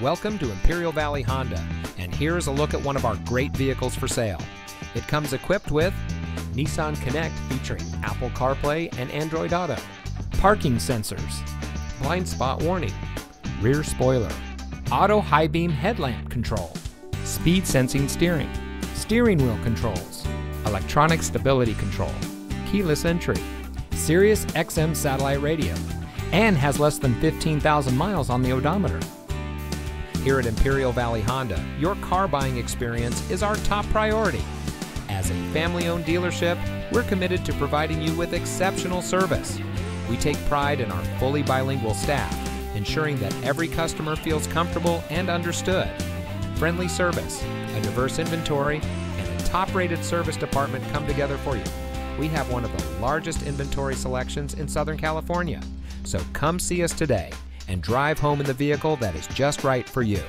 Welcome to Imperial Valley Honda, and here's a look at one of our great vehicles for sale. It comes equipped with Nissan Connect featuring Apple CarPlay and Android Auto, parking sensors, blind spot warning, rear spoiler, auto high beam headlamp control, speed sensing steering, steering wheel controls, electronic stability control, keyless entry, Sirius XM satellite radio, and has less than 15,000 miles on the odometer. Here at Imperial Valley Honda, your car buying experience is our top priority. As a family owned dealership, we're committed to providing you with exceptional service. We take pride in our fully bilingual staff, ensuring that every customer feels comfortable and understood. Friendly service, a diverse inventory, and a top rated service department come together for you. We have one of the largest inventory selections in Southern California. So come see us today and drive home in the vehicle that is just right for you.